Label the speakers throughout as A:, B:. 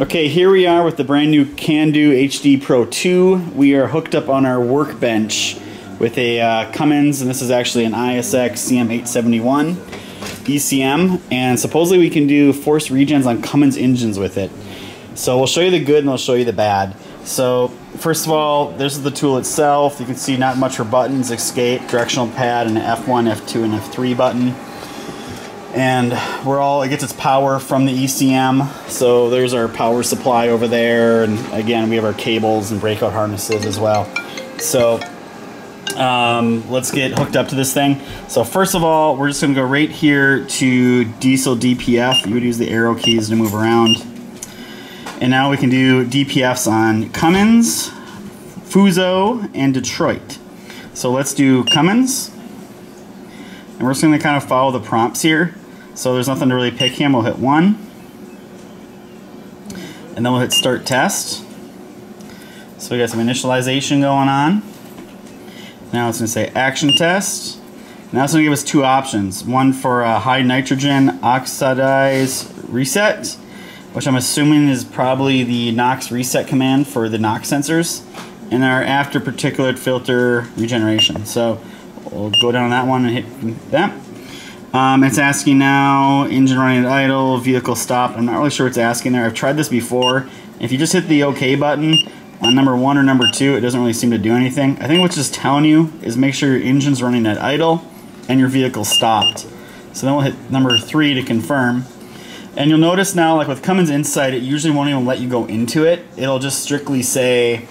A: Okay, here we are with the brand new CanDo HD Pro 2. We are hooked up on our workbench with a uh, Cummins, and this is actually an ISX CM871 ECM, and supposedly we can do force regens on Cummins engines with it. So we'll show you the good and we'll show you the bad. So first of all, this is the tool itself. You can see not much for buttons, escape, directional pad, and F1, F2, and F3 button and we're all it gets its power from the ECM so there's our power supply over there. And again we have our cables and breakout harnesses as well. So um, let's get hooked up to this thing. So first of all we're just gonna go right here to diesel DPF you would use the arrow keys to move around. And now we can do DPFs on Cummins Fuso and Detroit. So let's do Cummins and we're just going to kind of follow the prompts here. So there's nothing to really pick him. We'll hit one. And then we'll hit start test. So we got some initialization going on. Now it's going to say action test. Now it's going to give us two options. One for a high nitrogen oxidize reset, which I'm assuming is probably the NOx reset command for the NOx sensors, and our after particulate filter regeneration. So We'll go down that one and hit that. Um, it's asking now, engine running at idle, vehicle stop. I'm not really sure what's asking there. I've tried this before. If you just hit the OK button on number one or number two, it doesn't really seem to do anything. I think what's just telling you is make sure your engine's running at idle and your vehicle stopped. So then we'll hit number three to confirm. And you'll notice now, like with Cummins INSITE, it usually won't even let you go into it. It'll just strictly say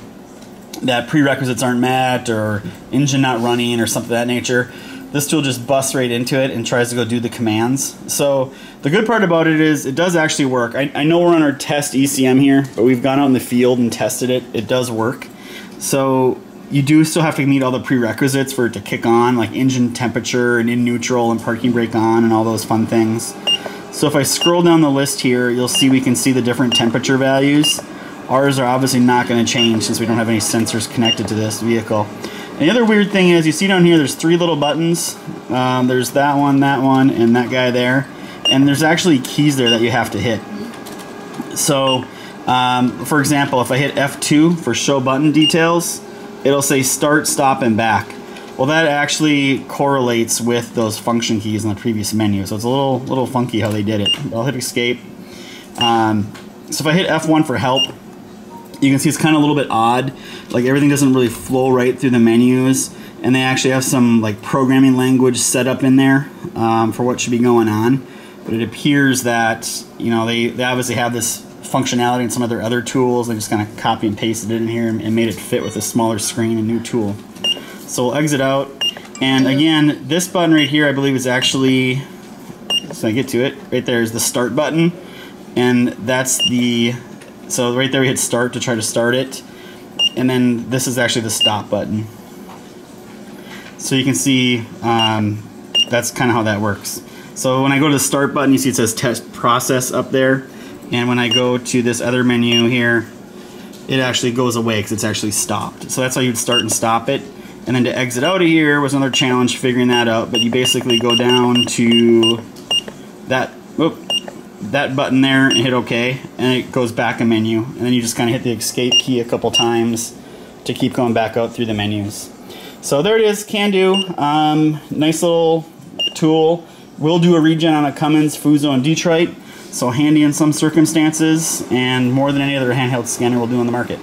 A: that prerequisites aren't met or engine not running or something of that nature. This tool just busts right into it and tries to go do the commands. So the good part about it is it does actually work. I, I know we're on our test ECM here, but we've gone out in the field and tested it. It does work. So you do still have to meet all the prerequisites for it to kick on, like engine temperature and in neutral and parking brake on and all those fun things. So if I scroll down the list here, you'll see we can see the different temperature values. Ours are obviously not going to change since we don't have any sensors connected to this vehicle. And the other weird thing is you see down here there's three little buttons. Um, there's that one, that one, and that guy there. And there's actually keys there that you have to hit. So, um, for example, if I hit F2 for show button details, it'll say start, stop, and back. Well, that actually correlates with those function keys in the previous menu. So it's a little little funky how they did it. I'll hit escape. Um, so if I hit F1 for help, you can see it's kind of a little bit odd. Like everything doesn't really flow right through the menus, and they actually have some like programming language set up in there um, for what should be going on. But it appears that you know they, they obviously have this functionality in some of their other tools. They just kind of copy and pasted it in here and made it fit with a smaller screen and new tool. So we'll exit out. And again, this button right here, I believe is actually, so I get to it, right there is the start button. And that's the so right there we hit start to try to start it. And then this is actually the stop button. So you can see um, that's kind of how that works. So when I go to the start button, you see it says test process up there. And when I go to this other menu here, it actually goes away because it's actually stopped. So that's how you'd start and stop it. And then to exit out of here was another challenge figuring that out. But you basically go down to that, whoop, that button there and hit OK, and it goes back a menu. And then you just kind of hit the escape key a couple times to keep going back out through the menus. So there it is, CanDo. Um, nice little tool. We'll do a regen on a Cummins, Fuso, and Detroit. So handy in some circumstances, and more than any other handheld scanner we'll do on the market.